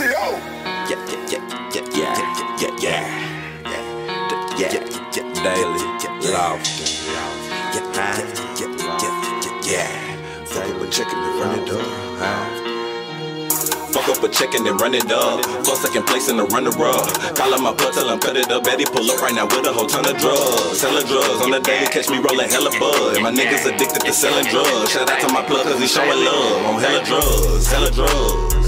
SEO. Yeah, yeah, yeah, yeah, yeah, yeah, yeah, yeah, yeah, yeah, yeah, daily, love, yeah, yeah, yeah, yeah, yeah, yeah. Fuck up a chicken and run it up, huh? Fuck up a chicken and run it up. Fuck second place in the runner up. Call up my plug, tell him cut it up. Betty pull up right now with a whole ton of drugs. Selling drugs on the daily, catch me rolling hella bud. My niggas addicted to selling drugs. Shout out to my plug, cause he showing love. On hella drugs, hella drugs.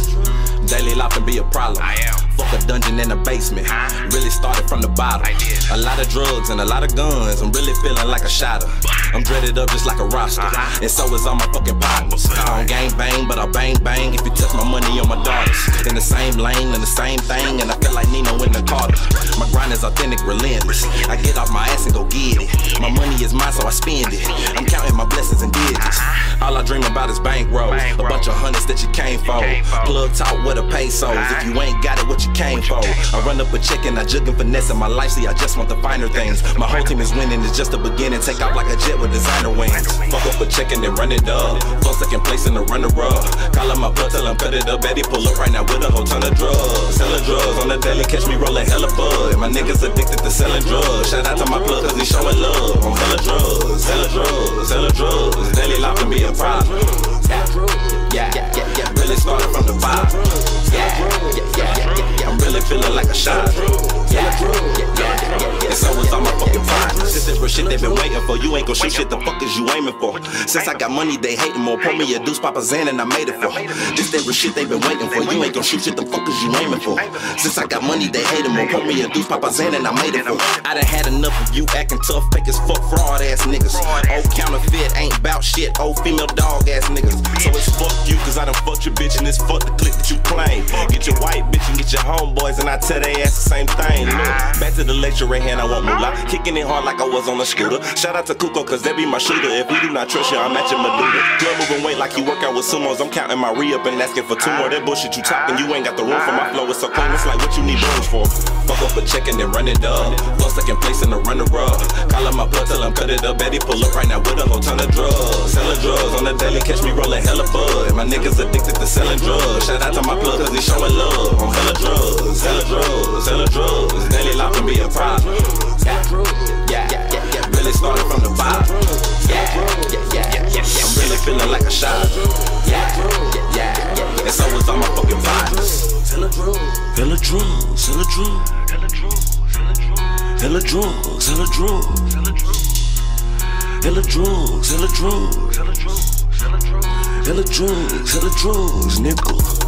Be a problem. I am. Fuck a dungeon in the basement. Huh? Really started from the bottom. I did. A lot of drugs and a lot of guns. I'm really feeling like a shotter. I'm dreaded up just like a roster. Uh-huh. And so is all my fucking partners. I don't gang bang, but I bang bang. If you touch my money on my daughters. In the same lane, in the same thing. And I feel like Nino in the Carter. My grind is authentic, relentless. I get off my ass and go get it. My money is mine, so I spend it. About is bankroll. A bunch of hundreds that you came for. came for. Plug talk with a pesos. If you ain't got it, what you came for? I run up a check and I jug and finesse in my life. See, I just want the finer things. My whole team is winning, it's just the beginning. Take off like a jet with designer wings. Fuck up a check and then run it up. Fuck second place in the runner up. Call up my plug, tell him cut it up. Betty pull up right now with a whole ton of drugs. Selling drugs on the daily, catch me rolling hella bud. My niggas addicted to selling drugs. Shout out to my plug, cause he showing love. On hella drugs, hella drugs, hella drugs. Daily life can be a problem. Shit they been waiting for. You ain't gon' shoot shit the fuck is you aiming for. Since I got money, they hating more. Pour me a deuce, pop a Xan, and I made it for. This they real shit they been waiting for. You ain't gon' shoot shit the fuck is you aiming for. Since I got money, they hating more. Pour me a deuce, pop a Xan, and I made it for. I done had enough of you acting tough, fake as fuck, fraud ass niggas. Old counterfeit ain't bout shit. Old female dog ass niggas. So it's fuck you, cause I done fucked your bitch and it's fuck the click that you claim. Get your white bitch and get your homeboys, and I tell they ass the same thing. Look, back to the lecture right hand, I want moolah. Kicking it hard like I was on a scooter. Shout out to Kuko, cause they be my shooter. If we do not trust you, I'm at your Medulla. Club moving weight like you work out with sumos. I'm counting my re up and asking for two more. That bullshit you talking, you ain't got the room for my flow. It's so clean, it's like what you need rooms for. Fuck up a check and then run it up. Fuck second place in the runner up. Call up my plug, tell him cut it up. Betty pull up right now with a whole ton of drugs. Selling drugs on the daily, catch me rolling hella bud. My niggas addicted to selling drugs. Shout out to my plug, cause he showing love. On hella drugs, hella drugs, hella drugs. Daily life can be a problem. Yeah, yeah, yeah, yeah. Really started from the bottom. Yeah, yeah, yeah. I'm really feeling like a shot. Yeah, yeah, yeah, yeah. And so is all my fucking partners. Hella drugs, hella drugs, hella drugs. Hella drugs, hella drugs. Hella drugs, hella drugs. Hella drugs, hella drugs, nigga.